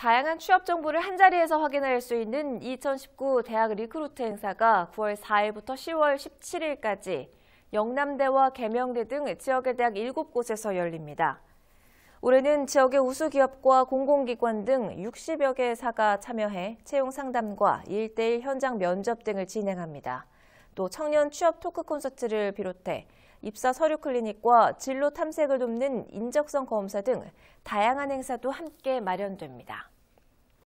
다양한 취업 정보를 한자리에서 확인할 수 있는 2019 대학 리크루트 행사가 9월 4일부터 10월 17일까지 영남대와 계명대 등 지역의 대학 7곳에서 열립니다. 올해는 지역의 우수 기업과 공공기관 등 60여 개 사가 참여해 채용 상담과 1대1 현장 면접 등을 진행합니다. 또 청년 취업 토크 콘서트를 비롯해 입사 서류 클리닉과 진로 탐색을 돕는 인적성 검사 등 다양한 행사도 함께 마련됩니다.